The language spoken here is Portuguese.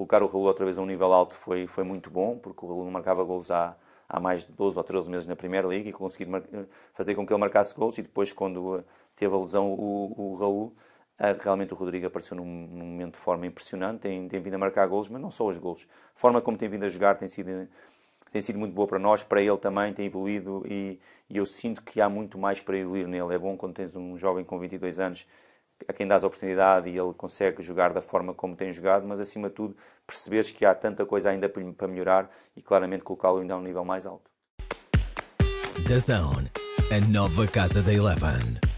colocar o Raul outra vez a um nível alto foi, foi muito bom, porque o Raul não marcava golos há, há mais de 12 ou 13 meses na Primeira Liga e consegui fazer com que ele marcasse golos e depois, quando teve a lesão o, o Raul, realmente o Rodrigo apareceu num, num, momento de forma impressionante, tem, tem vindo a marcar golos, mas não só os golos. A forma como tem vindo a jogar tem sido, tem sido muito boa para nós, para ele também tem evoluído e, e eu sinto que há muito mais para evoluir nele. É bom quando tens um jovem com 22 anos a quem dás a oportunidade e ele consegue jogar da forma como tem jogado, mas acima de tudo perceberes que há tanta coisa ainda para melhorar e claramente colocá-lo ainda a um nível mais alto. The Zone, a nova casa da Eleven.